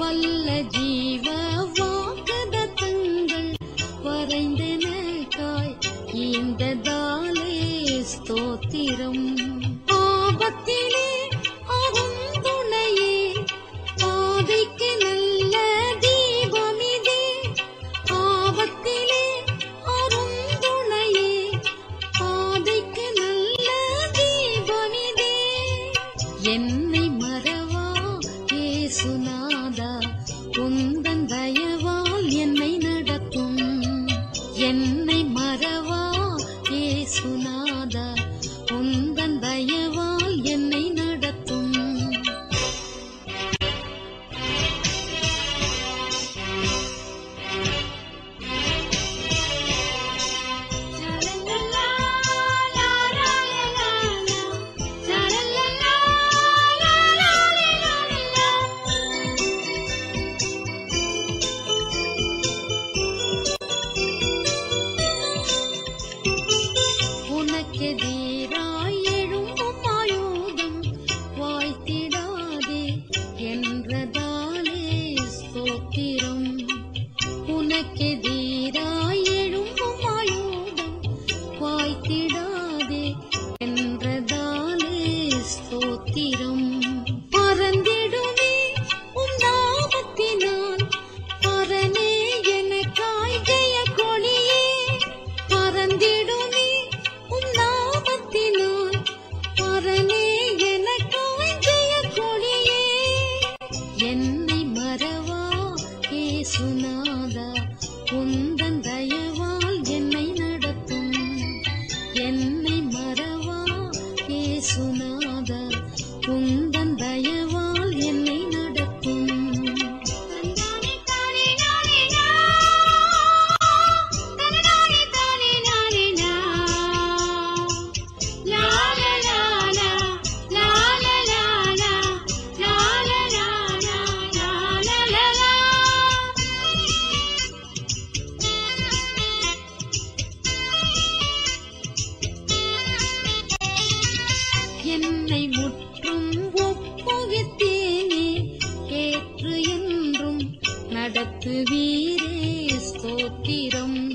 வல்ல ஜீ तत् वीरे स्तोरम्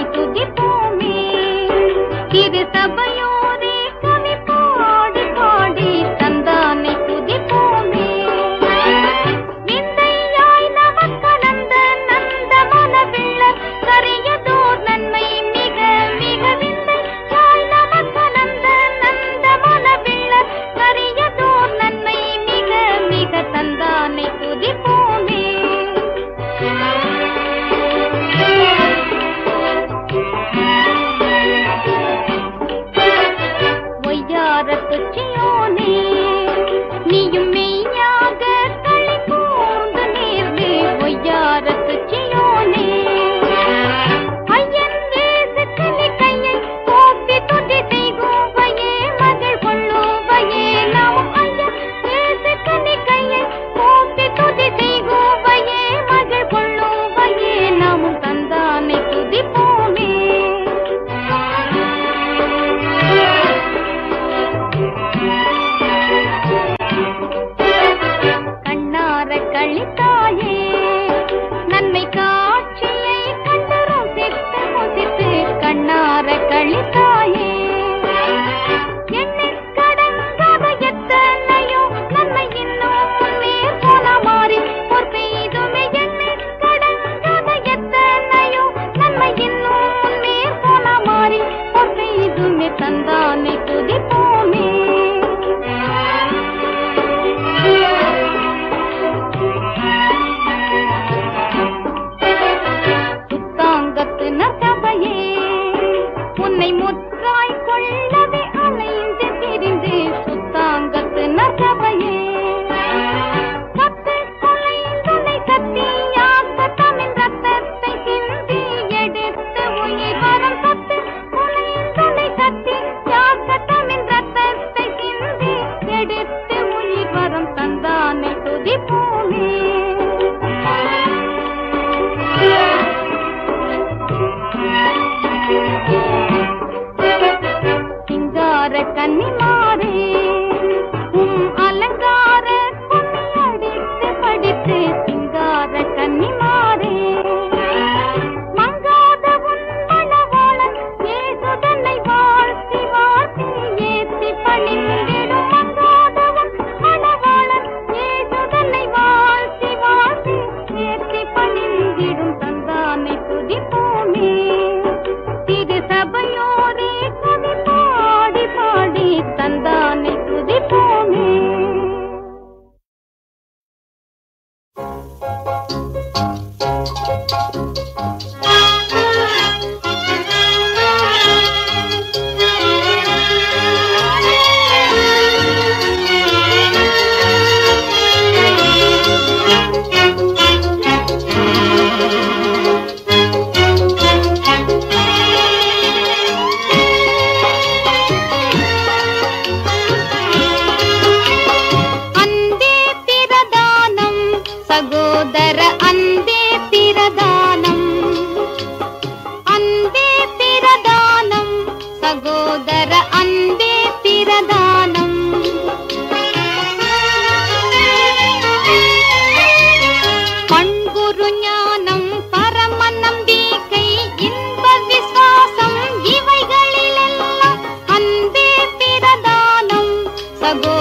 एक डिपो में फिर सब கண்ணார கழித்த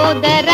ಸೋದರ